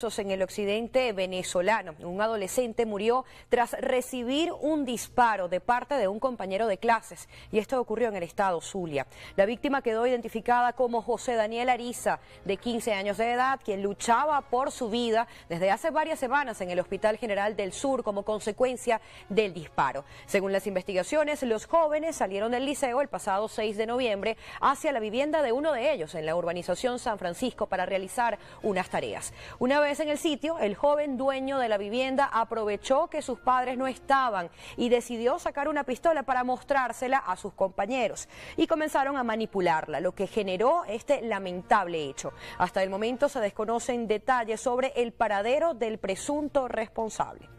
En el occidente venezolano, un adolescente murió tras recibir un disparo de parte de un compañero de clases y esto ocurrió en el estado Zulia. La víctima quedó identificada como José Daniel Ariza, de 15 años de edad, quien luchaba por su vida desde hace varias semanas en el Hospital General del Sur como consecuencia del disparo. Según las investigaciones, los jóvenes salieron del liceo el pasado 6 de noviembre hacia la vivienda de uno de ellos en la urbanización San Francisco para realizar unas tareas. Una vez en el sitio, el joven dueño de la vivienda aprovechó que sus padres no estaban y decidió sacar una pistola para mostrársela a sus compañeros y comenzaron a manipularla, lo que generó este lamentable hecho. Hasta el momento se desconocen detalles sobre el paradero del presunto responsable.